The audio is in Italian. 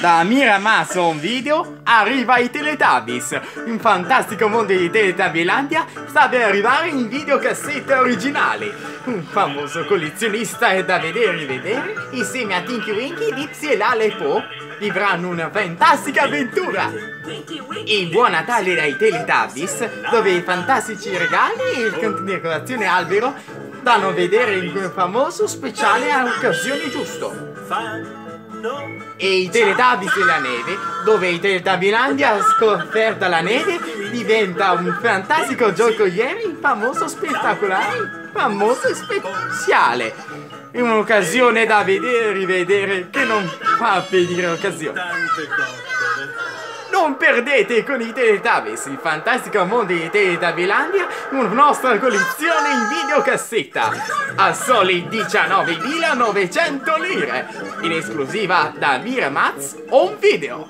Da Miramaz Home Video arriva i Teletubbies. Un fantastico mondo di Teletubbylandia sta per arrivare in videocassette originali. Un famoso collezionista è da vedere e rivedere insieme a Tinky Winky, Dipsy e Lale Po vivranno una fantastica avventura. Il buon Natale dai Teletubbies, dove i fantastici regali e il decorazione albero danno a vedere il famoso speciale a occasioni giusto. E i Teletubbies della neve, dove i Teletubbylandia scoperta la neve diventa un fantastico giocoieri, famoso spettacolare, famoso e speciale. È un'occasione da vedere e rivedere che non fa venire occasione. Non perdete con i Teletubbies, il fantastico mondo di Teletubbylandia, una nostra collezione in videocassetta a soli 19.900 lire, in esclusiva da Miramaz Home Video.